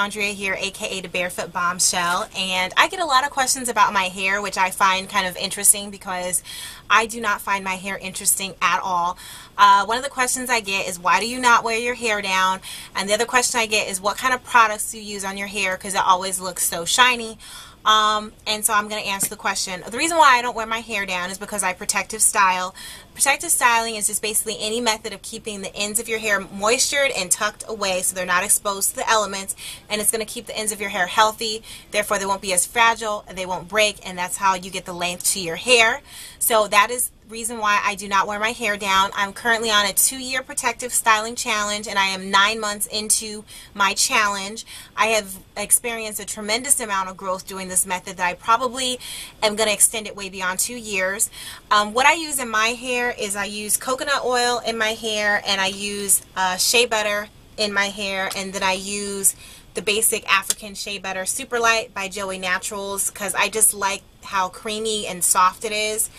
Andrea here, aka the Barefoot Bombshell, and I get a lot of questions about my hair, which I find kind of interesting because I do not find my hair interesting at all. Uh, one of the questions I get is why do you not wear your hair down? And the other question I get is what kind of products do you use on your hair because it always looks so shiny. Um, and so I'm going to answer the question. The reason why I don't wear my hair down is because I protective style. Protective styling is just basically any method of keeping the ends of your hair moistured and tucked away so they're not exposed to the elements and it's going to keep the ends of your hair healthy. Therefore, they won't be as fragile, and they won't break, and that's how you get the length to your hair. So that is reason why I do not wear my hair down. I'm currently on a two-year protective styling challenge and I am nine months into my challenge. I have experienced a tremendous amount of growth doing this method that I probably am going to extend it way beyond two years. Um, what I use in my hair is I use coconut oil in my hair and I use uh, shea butter in my hair and then I use the basic African Shea Butter Superlite by Joie Naturals because I just like how creamy and soft it is.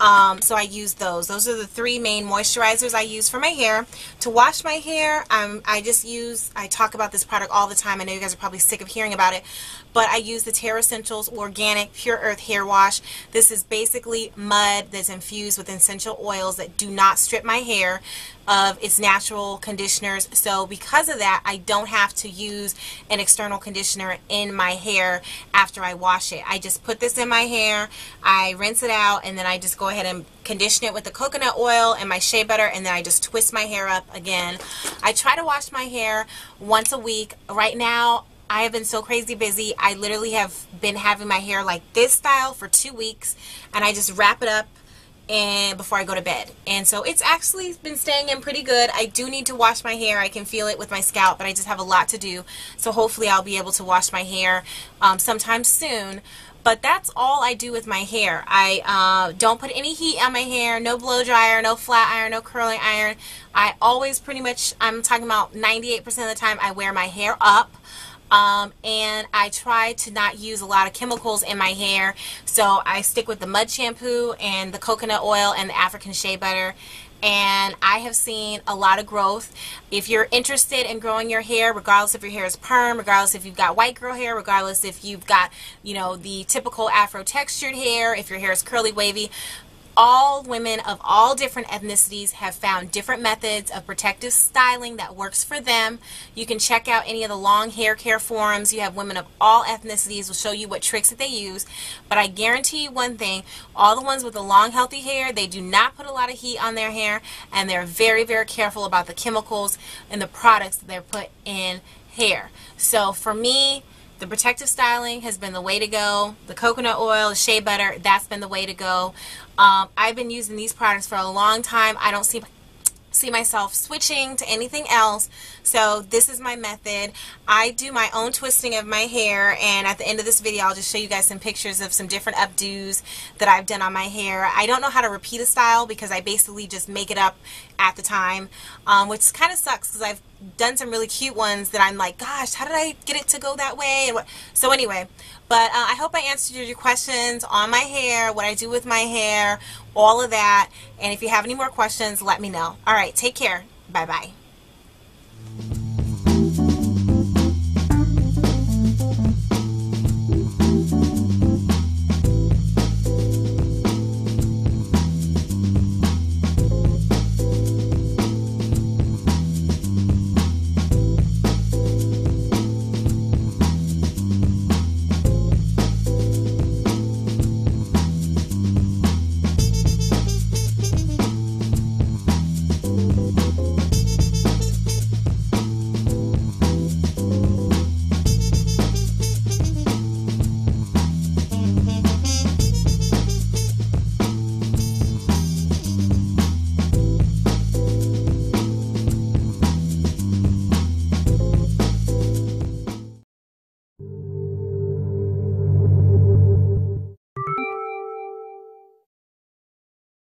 Um, so I use those. Those are the three main moisturizers I use for my hair. To wash my hair, um, I just use, I talk about this product all the time. I know you guys are probably sick of hearing about it, but I use the Terressentials Organic Pure Earth Hair Wash. This is basically mud that's infused with essential oils that do not strip my hair of its natural conditioners. So because of that, I don't have to use an external conditioner in my hair after I wash it. I just put this in my hair, I rinse it out, and then I just go ahead and condition it with the coconut oil and my shea butter and then I just twist my hair up again. I try to wash my hair once a week. Right now I have been so crazy busy. I literally have been having my hair like this style for two weeks and I just wrap it up and before I go to bed. And so it's actually been staying in pretty good. I do need to wash my hair. I can feel it with my scalp, but I just have a lot to do. So hopefully I'll be able to wash my hair um, sometime soon. But that's all I do with my hair. I uh, don't put any heat on my hair, no blow dryer, no flat iron, no curling iron. I always pretty much, I'm talking about 98% of the time, I wear my hair up. Um, and I try to not use a lot of chemicals in my hair so I stick with the mud shampoo and the coconut oil and the African shea butter and I have seen a lot of growth. If you're interested in growing your hair, regardless if your hair is perm, regardless if you've got white girl hair, regardless if you've got, you know, the typical afro textured hair, if your hair is curly wavy, all women of all different ethnicities have found different methods of protective styling that works for them. You can check out any of the long hair care forums. You have women of all ethnicities will show you what tricks that they use. But I guarantee you one thing, all the ones with the long healthy hair, they do not put a lot of heat on their hair and they're very, very careful about the chemicals and the products that they're put in hair. So for me, the protective styling has been the way to go. The coconut oil, the shea butter, that's been the way to go. Um, I've been using these products for a long time. I don't see see myself switching to anything else so this is my method I do my own twisting of my hair and at the end of this video I'll just show you guys some pictures of some different updos that I've done on my hair I don't know how to repeat a style because I basically just make it up at the time um, which kind of sucks because I've done some really cute ones that I'm like gosh how did I get it to go that way? So anyway but uh, I hope I answered your questions on my hair what I do with my hair all of that. And if you have any more questions let me know. All right take care. Bye bye